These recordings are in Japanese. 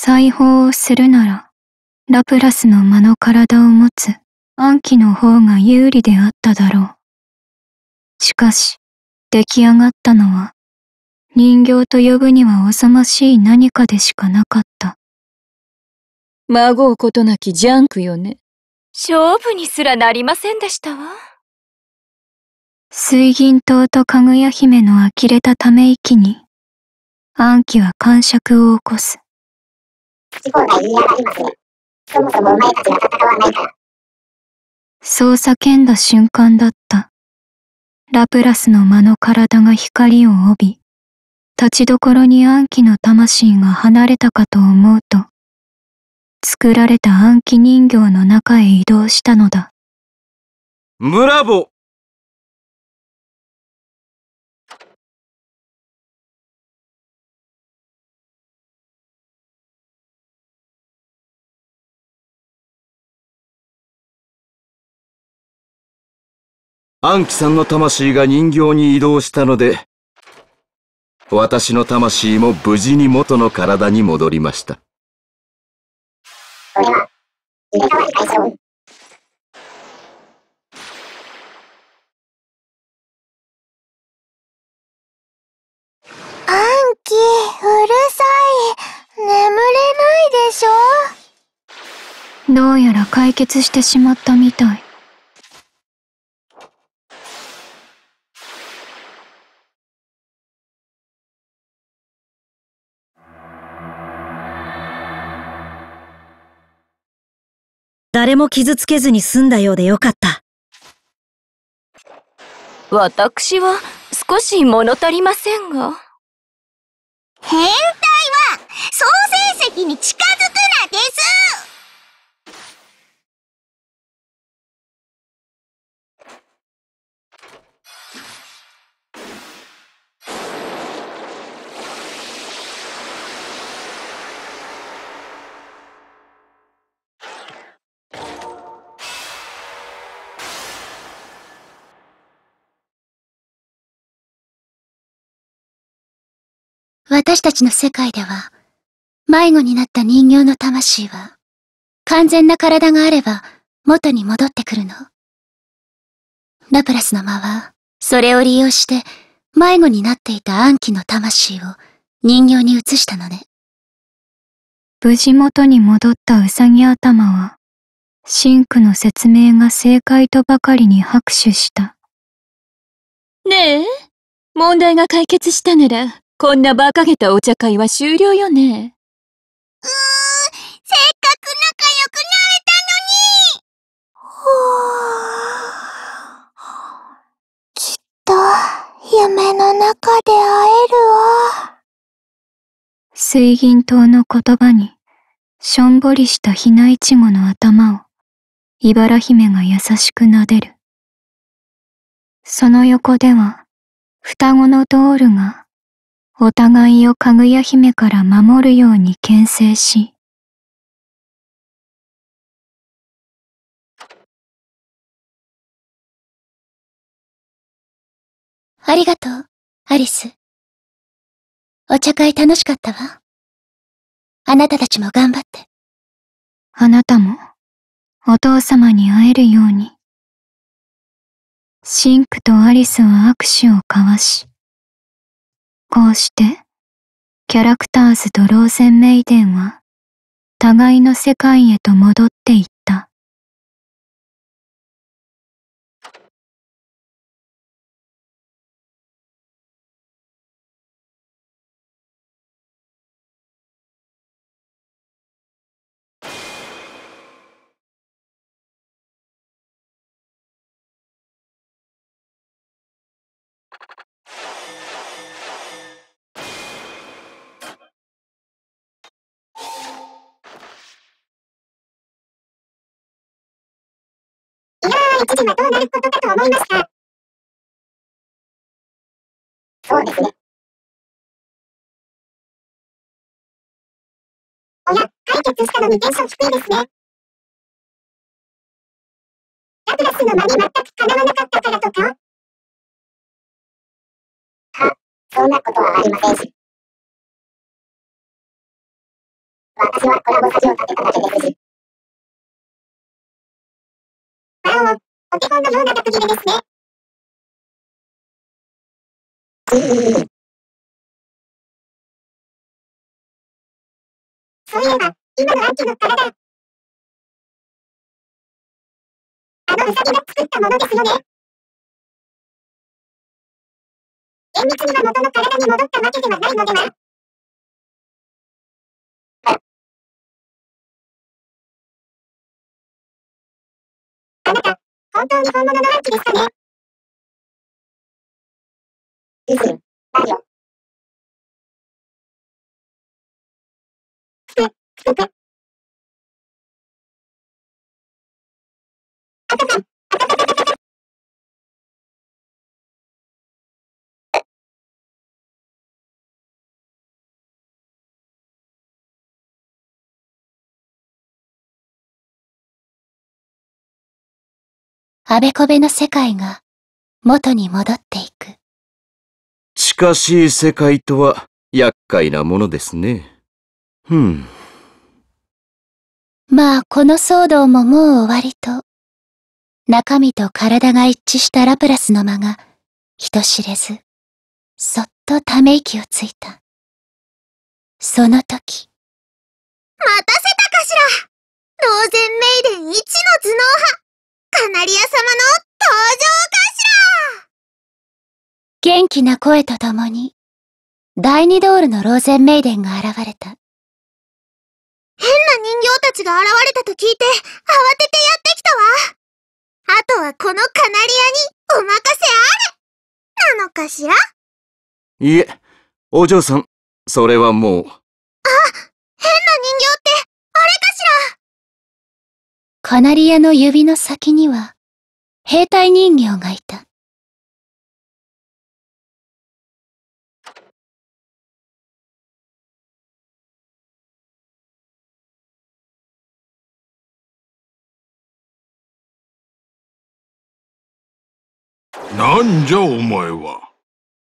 裁縫をするなら、ラプラスの間の体を持つ暗記の方が有利であっただろう。しかし、出来上がったのは、人形と呼ぶにはおぞましい何かでしかなかった。孫うことなきジャンクよね。勝負にすらなりませんでしたわ。水銀島とかぐや姫の呆れたため息に、暗記は感触を起こす。不が言い上がりますね。そもそもお前たちが戦わないから。そう叫んだ瞬間だった。ラプラスの間の体が光を帯び、立ちどころに暗記の魂が離れたかと思うと、作られた暗記人形の中へ移動したのだ。ブラボアンキさんの魂が人形に移動したので、私の魂も無事に元の体に戻りました。アンキ、うるさい。眠れないでしょ？どうやら解決してしまったみたい。誰も傷つけずに済んだようでよかった。私は少し物足りませんが。変態は総成績に近私たちの世界では、迷子になった人形の魂は、完全な体があれば元に戻ってくるの。ラプラスの間は、それを利用して迷子になっていた暗記の魂を人形に移したのね。無事元に戻ったウサギ頭は、シンクの説明が正解とばかりに拍手した。ねえ、問題が解決したなら、こんな馬鹿げたお茶会は終了よね。うーん、せっかく仲良くなれたのにほーきっと、夢の中で会えるわ。水銀島の言葉に、しょんぼりしたひないちごの頭を、茨姫が優しく撫でる。その横では、双子のドールがお互いをかぐや姫から守るように牽制し、ありがとう、アリス。お茶会楽しかったわ。あなたたちも頑張って。あなたも、お父様に会えるように。シンクとアリスは握手を交わし、こうして、キャラクターズとローゼンメイデンは、互いの世界へと戻っていった。一時はどうなることかと思いました。そうですね。おや、解決したのにテンション低いですね。ラプラスの間に全く叶わなかったからとかは、そんなことはありませんし。私はコラボ先を立てただけですし。わお、お手本のような学切れですね。そういえば、今のアンチの体。あのウサギが作ったものですよね。厳密には元の体に戻ったわけではないのではあなた、本当に本物のラッキーでしたね。リスン、ラジオ。くせ、くせく。赤さん。あべこべの世界が元に戻っていく。近しい世界とは厄介なものですね。ふん。まあ、この騒動ももう終わりと。中身と体が一致したラプラスの間が、人知れず、そっとため息をついた。その時。待たせたかしらローゼンメイデン一の頭脳派カナリア様の登場かしら元気な声とともに、第二ドールのローゼンメイデンが現れた。変な人形たちが現れたと聞いて、慌ててやってきたわ。あとはこのカナリアにお任せあれなのかしら？いえ、お嬢さん、それはもう。あ、変な人形って、あれかしら？カナリアの指の先には、兵隊人形がいた。なんじゃお前は。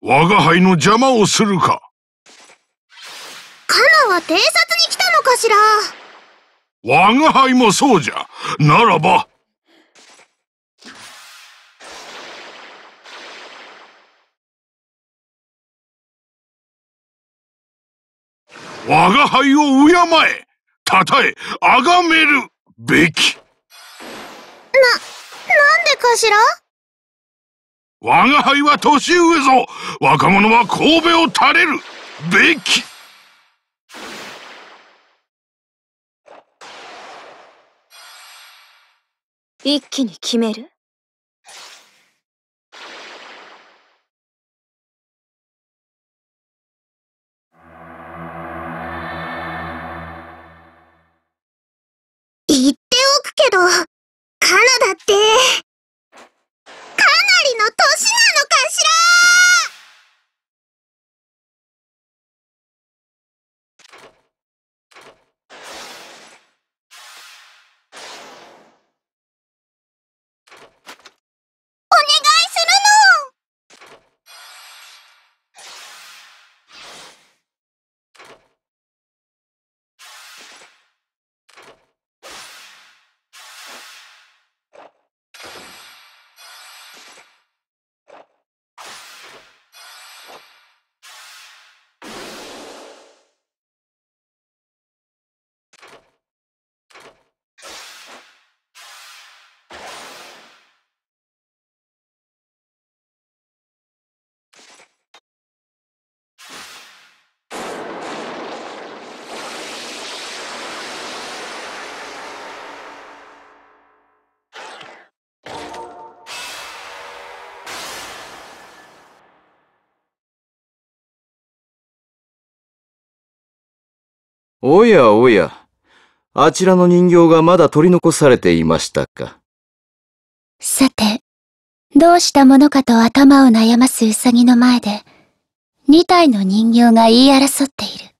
我が輩の邪魔をするか。カナは偵察に来たのかしら？我が輩もそうじゃ。ならば。我が輩を敬え、たたえ、崇めるべき。な、なんでかしら？我が輩は年上ぞ。若者は神戸を垂れる。べき。一気に決める？言っておくけど、カナダって、かなりの年なのかしらおやおや、あちらの人形がまだ取り残されていましたか。さて、どうしたものかと頭を悩ますウサギの前で、二体の人形が言い争っている。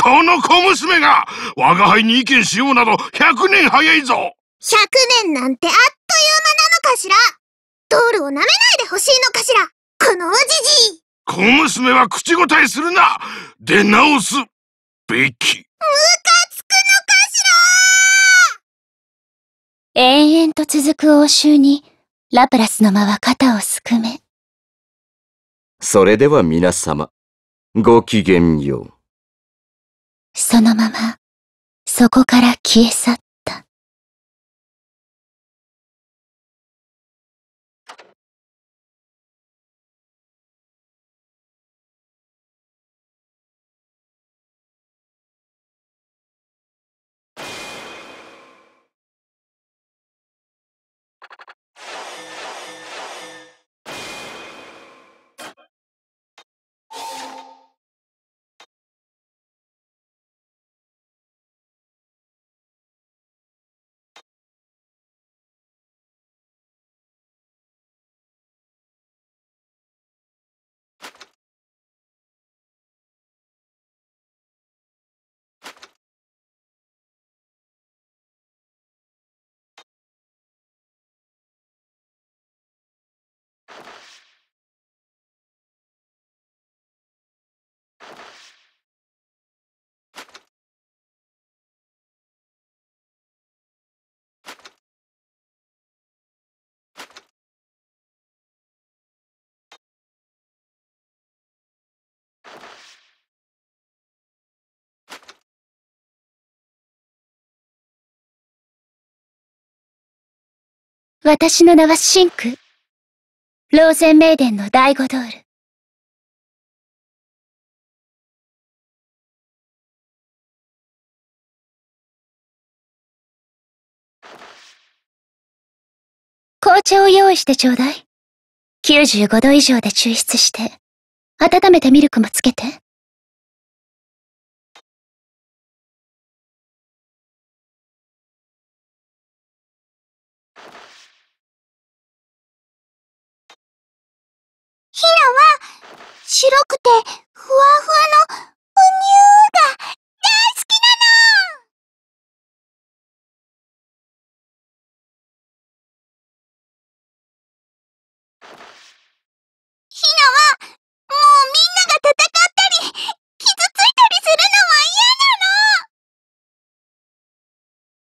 この小娘が我が輩に意見しようなど100年早いぞ。100年なんてあっという間なのかしら。ドールを舐めないでほしいのかしら。このおじじい。小娘は口答えするな。出直すべき。ムカつくのかしら？延々と続く応酬に、ラプラスの間は肩をすくめ。それでは皆様、ごきげんよう。そのまま、そこから消え去った。私の名はシンク。ローゼンメイデンの第五ドール。紅茶を用意してちょうだい。95度以上で抽出して、温めたミルクもつけて。白くて、ふわふわの、